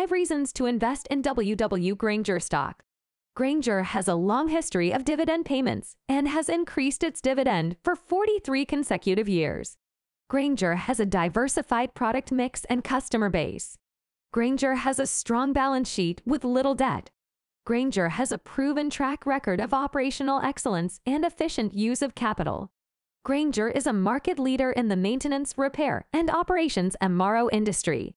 5 reasons to invest in WW Grainger stock. Grainger has a long history of dividend payments and has increased its dividend for 43 consecutive years. Grainger has a diversified product mix and customer base. Grainger has a strong balance sheet with little debt. Grainger has a proven track record of operational excellence and efficient use of capital. Grainger is a market leader in the maintenance, repair, and operations MRO industry